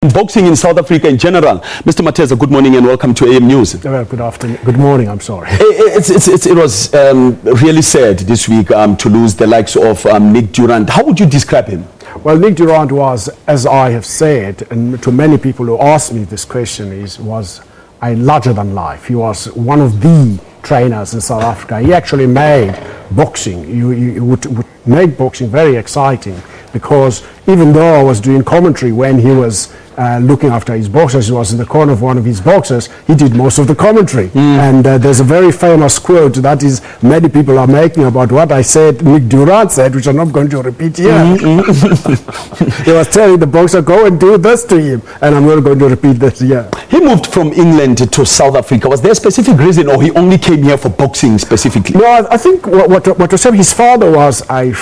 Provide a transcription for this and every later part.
boxing in South Africa in general. Mr. Mateza, good morning and welcome to AM News. Well, good afternoon. Good morning, I'm sorry. It's, it's, it's, it was um, really sad this week um, to lose the likes of um, Nick Durandt. How would you describe him? Well, Nick Durandt was, as I have said, and to many people who asked me this question, is was a larger than life. He was one of the trainers in South Africa. He actually made boxing, you, you would, would make boxing very exciting because even though I was doing commentary when he was uh, looking after his boxers, he was in the corner of one of his boxers, he did most of the commentary. Mm. And uh, there's a very famous quote that is many people are making about what I said, Nick Durandt said, which I'm not going to repeat here. Mm-hmm. he was telling the boxer, go and do this to him, and I'm not going to repeat this here. He moved from England to South Africa. Was there a specific reason, or he only came here for boxing specifically? No, I, I think what, what, what was said, his father was a,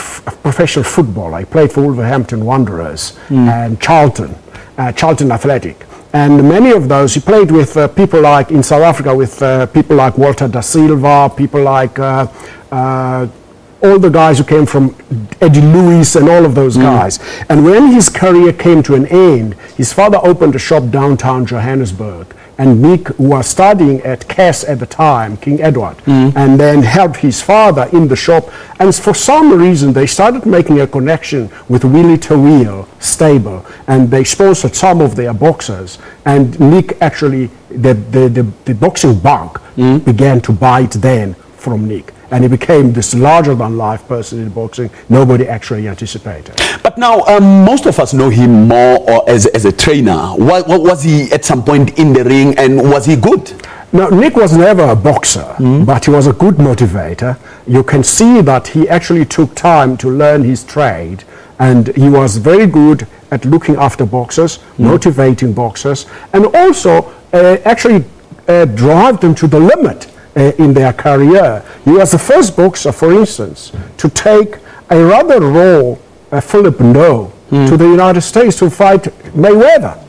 professional footballer. He played for Wolverhampton Wanderers mm. and Charlton uh, Charlton Athletic. And many of those, he played with uh, people like, in South Africa, with uh, people like Walter da Silva, people like uh, uh, all the guys who came from Eddie Lewis and all of those mm. guys. And when his career came to an end, his father opened a shop downtown Johannesburg and Nick who was studying at Cass at the time, King Edward, mm. and then helped his father in the shop. And for some reason, they started making a connection with Willie Terwiel stable, and they sponsored some of their boxers. And Nick actually, the, the, the, the boxing bug mm. began to bite then from Nick and he became this larger than life person in boxing nobody actually anticipated. But now, um, most of us know him more as, as a trainer. What, what, was he at some point in the ring and was he good? Now, Nick was never a boxer, mm. but he was a good motivator. You can see that he actually took time to learn his trade and he was very good at looking after boxers, mm. motivating boxers, and also uh, actually uh, drive them to the limit uh, in their career. He was the first boxer, for instance, to take a rather raw uh, Philip Ndou mm. to the United States to fight Mayweather.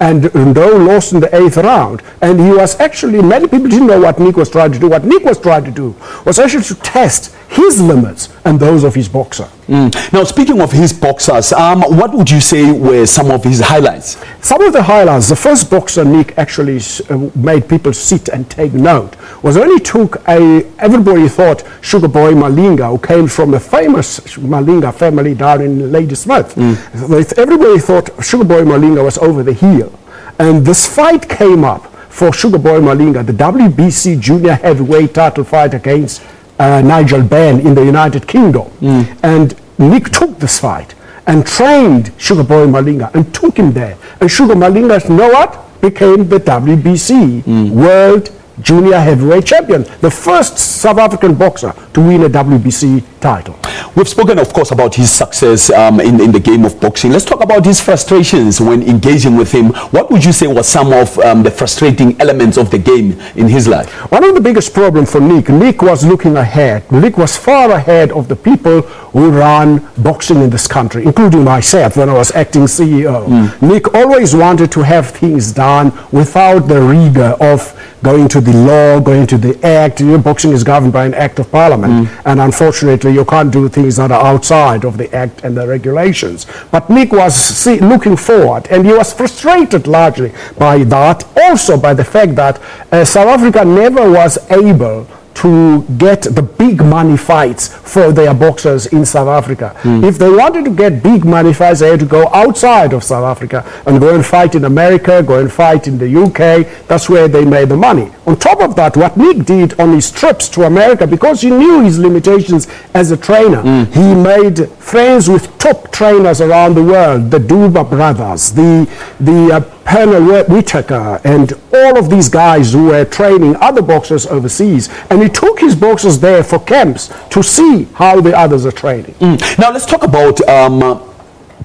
And Ndou lost in the eighth round. And he was actually, many people didn't know what Nick was trying to do. What Nick was trying to do was actually to test his limits and those of his boxer. Mm. Now, speaking of his boxers, um, what would you say were some of his highlights? Some of the highlights, the first boxer Nick actually uh, made people sit and take note, was when he took a, everybody thought Sugar Boy Malinga, who came from the famous Malinga family down in Ladysmith. Mm. Everybody thought Sugar Boy Malinga was over the hill. And this fight came up for Sugar Boy Malinga, the WBC junior heavyweight title fight against uh, Nigel Benn in the United Kingdom. Mm. And Nick took this fight and trained Sugar Boy Malinga and took him there. And Sugar Malinga, you know what? Became the WBC mm. World Junior Heavyweight Champion, the first South African boxer to win a WBC title. We've spoken, of course, about his success um, in, in the game of boxing. Let's talk about his frustrations when engaging with him. What would you say were some of um, the frustrating elements of the game in his life? One of the biggest problems for Nick, Nick was looking ahead. Nick was far ahead of the people who run boxing in this country, including myself when I was acting CEO. Mm. Nick always wanted to have things done without the rigor of going to the law, going to the act. You know, boxing is governed by an act of parliament, mm. and unfortunately, you can't do things that are outside of the act and the regulations. But Nick was see, looking forward, and he was frustrated largely by that, also by the fact that uh, South Africa never was able to get the big money fights for their boxers in South Africa. Mm. If they wanted to get big money fights, they had to go outside of South Africa and go and fight in America, go and fight in the UK. That's where they made the money. On top of that, what Nick did on his trips to America, because he knew his limitations as a trainer, mm. he made friends with top trainers around the world, the Duva brothers, the, the uh, Pernell Whitaker, and all of these guys who were training other boxers overseas. And he took his boxers there for camps to see how the others are training. Mm. Now let's talk about um,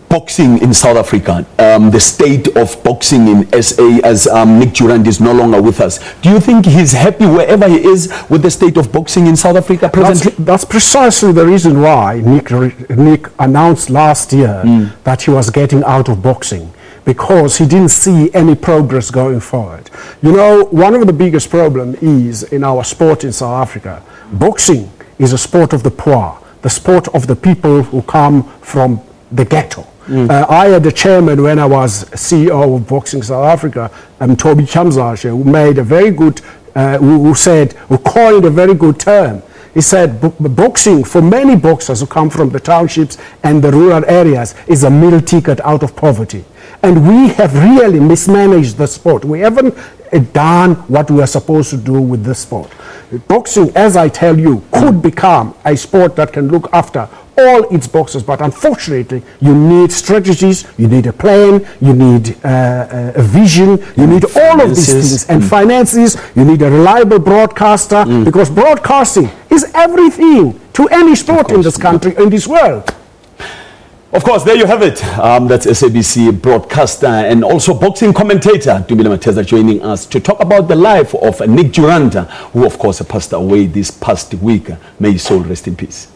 boxing in South Africa, um, the state of boxing in SA as um, Nick Durandt is no longer with us. Do you think he's happy wherever he is with the state of boxing in South Africa presently? That's, that's precisely the reason why Nick, Nick announced last year mm. that he was getting out of boxing because he didn't see any progress going forward. You know, one of the biggest problems is in our sport in South Africa, boxing is a sport of the poor, the sport of the people who come from the ghetto. Uh, I had a chairman when I was CEO of Boxing South Africa, um, Toby Chamzashe, who made a very good, uh, who, who said, who coined a very good term. He said boxing, for many boxers who come from the townships and the rural areas, is a meal ticket out of poverty. And we have really mismanaged the sport. We haven't uh, done what we are supposed to do with this sport. Boxing, as I tell you, could become a sport that can look after all its boxes, but unfortunately, you need strategies, you need a plan, you need uh, uh, a vision, you need all of these things, and finances, you need a reliable broadcaster, because broadcasting is everything to any sport in this country, in this world. Of course, there you have it. Um, that's SABC broadcaster and also boxing commentator Dumile Mateza joining us to talk about the life of Nick Duranta, who of course passed away this past week. May his soul rest in peace.